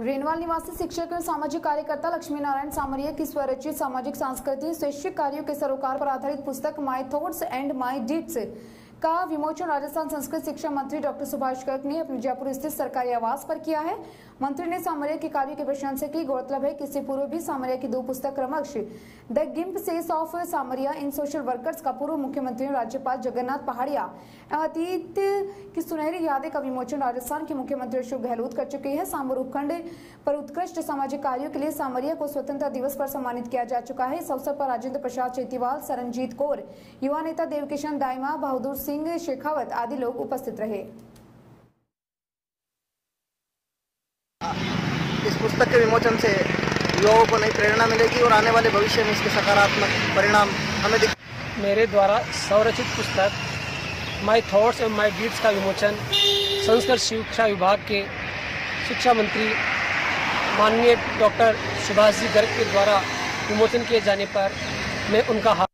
Renewal निवासी शिक्षक एवं सामाजिक कार्यकर्ता लक्ष्मी नारायण सामरिया की स्वरचित सामाजिक, सांस्कृतिक, शैक्षिक कार्यों के सरोकार पर आधारित पुस्तक माई थॉट्स एंड माई डिट्स का विमोचन राजस्थान संस्कृत शिक्षा मंत्री डॉक्टर सुभाष गर्ग ने अपने जयपुर स्थित सरकारी आवास पर किया है। मंत्री ने सामरिया के कार्य की प्रशंसा की। गौरतलब है कि इससे पूर्व भी सामरिया की दो पुस्तक क्रमश the glimpses of Samariya in social workers का पूर्व मुख्यमंत्री राज्यपाल जगन्नाथ पहाड़िया अतीत की सुनहरी यादें का विमोचन राजस्थान के मुख्यमंत्री अशोक गहलोत कर चुके हैं। सामर उपखंड पर उत्कृष्ट सामाजिक कार्यो के लिए सामरिया को स्वतंत्रता दिवस पर सम्मानित किया जा चुका है। इस अवसर पर राजेंद्र प्रसाद चेतीवाल, सरनजीत कौर, युवा नेता देवकिशन दाइमा, बहादुर सिंह शेखावत आदि लोग उपस्थित रहे। पुस्तक के विमोचन से युवाओं को नई प्रेरणा मिलेगी और आने वाले भविष्य में इसके सकारात्मक परिणाम हमें दिख मेरे द्वारा संरचित पुस्तक my thoughts and my deeds का विमोचन, संस्कृत शिक्षा विभाग के शिक्षा मंत्री माननीय डॉक्टर सुभाष जी गर्ग के द्वारा विमोचन किए जाने पर मैं उनका